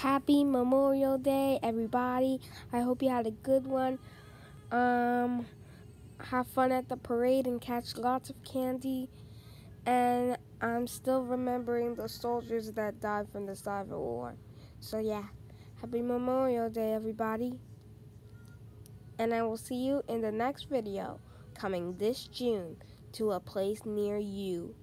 Happy Memorial Day, everybody. I hope you had a good one. Um, have fun at the parade and catch lots of candy. And I'm still remembering the soldiers that died from the Civil War. So, yeah, happy Memorial Day, everybody. And I will see you in the next video coming this June to a place near you.